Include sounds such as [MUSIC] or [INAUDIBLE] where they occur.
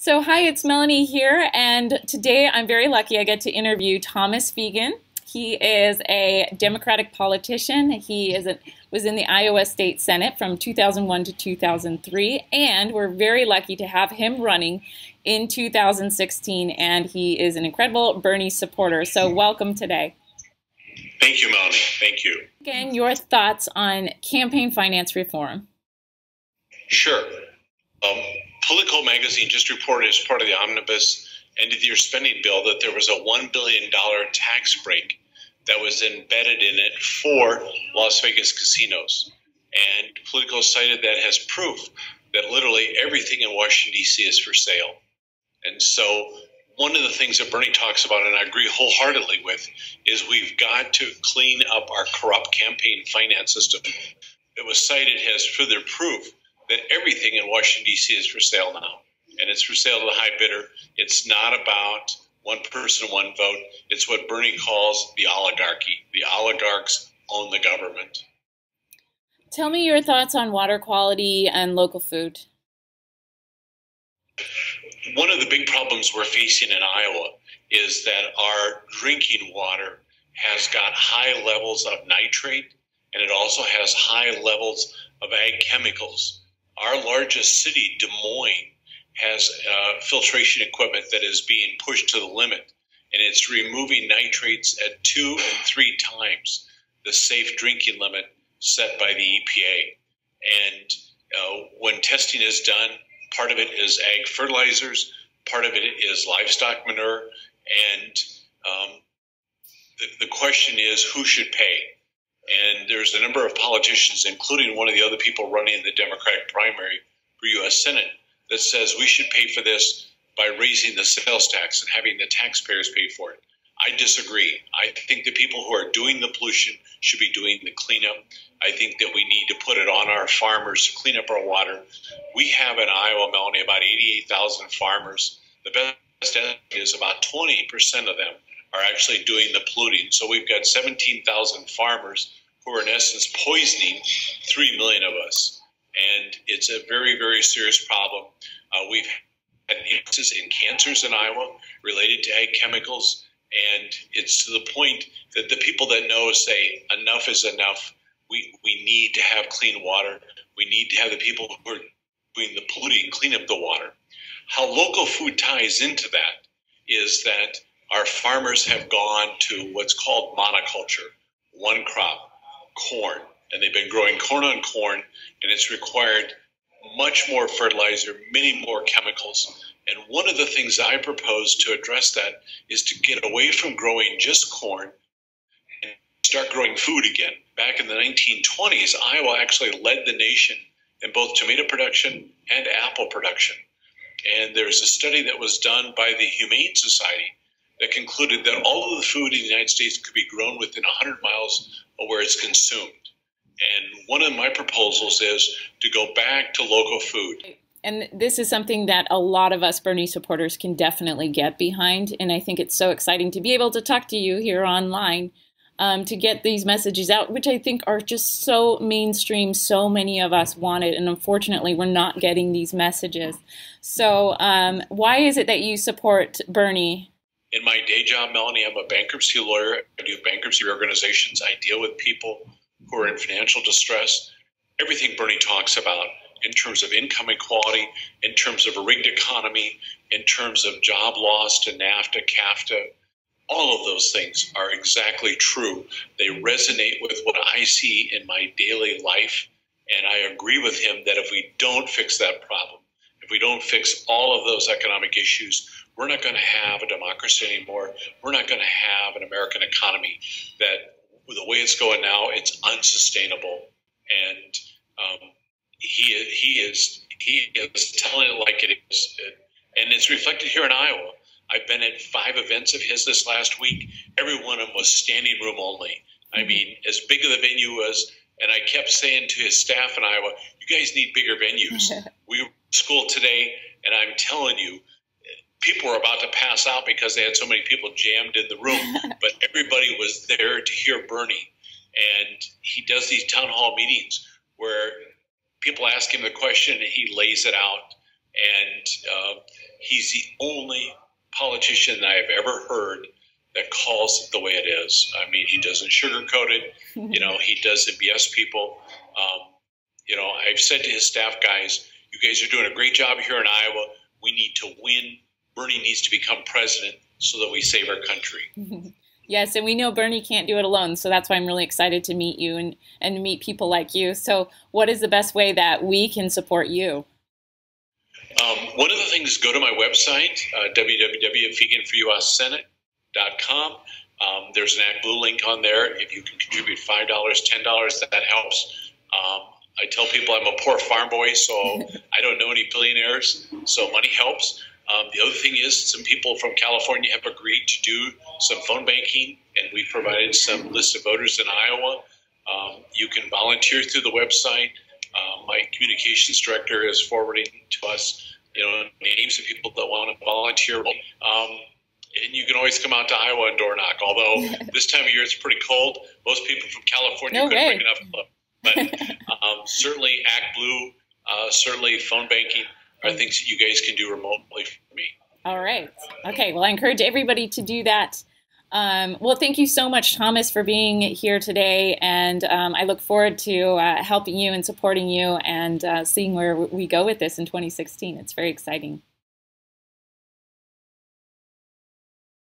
So, hi, it's Melanie here, and today I'm very lucky I get to interview Thomas Fiegen. He is a Democratic politician. He is a, was in the Iowa State Senate from 2001 to 2003, and we're very lucky to have him running in 2016. And he is an incredible Bernie supporter. So, welcome today. Thank you, Melanie. Thank you. Again, your thoughts on campaign finance reform? Sure. Um, Politico magazine just reported as part of the omnibus end of the year spending bill that there was a $1 billion tax break that was embedded in it for Las Vegas casinos. And Politico cited that as proof that literally everything in Washington, D.C. is for sale. And so, one of the things that Bernie talks about, and I agree wholeheartedly with, is we've got to clean up our corrupt campaign finance system. It was cited as further proof that everything in Washington, D.C. is for sale now. And it's for sale to the high bidder. It's not about one person, one vote. It's what Bernie calls the oligarchy. The oligarchs own the government. Tell me your thoughts on water quality and local food. One of the big problems we're facing in Iowa is that our drinking water has got high levels of nitrate and it also has high levels of ag chemicals our largest city, Des Moines, has uh, filtration equipment that is being pushed to the limit, and it's removing nitrates at two and three times the safe drinking limit set by the EPA. And uh, when testing is done, part of it is ag fertilizers, part of it is livestock manure, and um, the, the question is who should pay? And there's a number of politicians, including one of the other people running the Democratic primary for U.S. Senate, that says we should pay for this by raising the sales tax and having the taxpayers pay for it. I disagree. I think the people who are doing the pollution should be doing the cleanup. I think that we need to put it on our farmers to clean up our water. We have in Iowa, Melanie, about 88,000 farmers. The best estimate is about 20% of them are actually doing the polluting. So we've got 17,000 farmers who are in essence poisoning 3 million of us. And it's a very, very serious problem. Uh, we've had increases in cancers in Iowa related to ag chemicals. And it's to the point that the people that know say enough is enough. We, we need to have clean water. We need to have the people who are doing the polluting clean up the water. How local food ties into that is that our farmers have gone to what's called monoculture, one crop, corn. And they've been growing corn on corn, and it's required much more fertilizer, many more chemicals. And one of the things I propose to address that is to get away from growing just corn and start growing food again. Back in the 1920s, Iowa actually led the nation in both tomato production and apple production. And there's a study that was done by the Humane Society that concluded that all of the food in the United States could be grown within 100 miles of where it's consumed. And one of my proposals is to go back to local food. And this is something that a lot of us Bernie supporters can definitely get behind. And I think it's so exciting to be able to talk to you here online um, to get these messages out, which I think are just so mainstream. So many of us want it. And unfortunately, we're not getting these messages. So, um, why is it that you support Bernie in my day job, Melanie, I'm a bankruptcy lawyer. I do bankruptcy reorganizations. I deal with people who are in financial distress. Everything Bernie talks about in terms of income equality, in terms of a rigged economy, in terms of job loss to NAFTA, CAFTA, all of those things are exactly true. They resonate with what I see in my daily life. And I agree with him that if we don't fix that problem, if we don't fix all of those economic issues, we're not going to have a democracy anymore. We're not going to have an American economy that, with the way it's going now, it's unsustainable. And um, he he is he is telling it like it is, and it's reflected here in Iowa. I've been at five events of his this last week. Every one of them was standing room only. I mean, as big of the venue was, and I kept saying to his staff in Iowa, "You guys need bigger venues." [LAUGHS] we were school today, and I'm telling you, people were about to pass out because they had so many people jammed in the room, [LAUGHS] but everybody was there to hear Bernie. And he does these town hall meetings where people ask him the question and he lays it out. And uh, he's the only politician that I've ever heard that calls it the way it is. I mean, he doesn't sugarcoat it. [LAUGHS] you know, he doesn't BS people. Um, you know, I've said to his staff guys, you guys are doing a great job here in Iowa. We need to win. Bernie needs to become president so that we save our country. [LAUGHS] yes, and we know Bernie can't do it alone, so that's why I'm really excited to meet you and, and meet people like you. So, what is the best way that we can support you? Um, one of the things, go to my website, uh, www.fiegenforussenate.com. Um, there's an ActBlue link on there. If you can contribute $5, $10, that, that helps. Um, I tell people I'm a poor farm boy, so [LAUGHS] I don't know any billionaires, so money helps. Um, the other thing is, some people from California have agreed to do some phone banking, and we provided some list of voters in Iowa. Um, you can volunteer through the website. Uh, my communications director is forwarding to us, you know, names of people that want to volunteer. Um, and you can always come out to Iowa and door knock. Although [LAUGHS] this time of year it's pretty cold, most people from California no couldn't bring enough. But [LAUGHS] um, certainly, ActBlue, uh, certainly phone banking are things that you guys can do remotely for me. All right. Okay. Well, I encourage everybody to do that. Um, well, thank you so much, Thomas, for being here today. And um, I look forward to uh, helping you and supporting you and uh, seeing where we go with this in 2016. It's very exciting.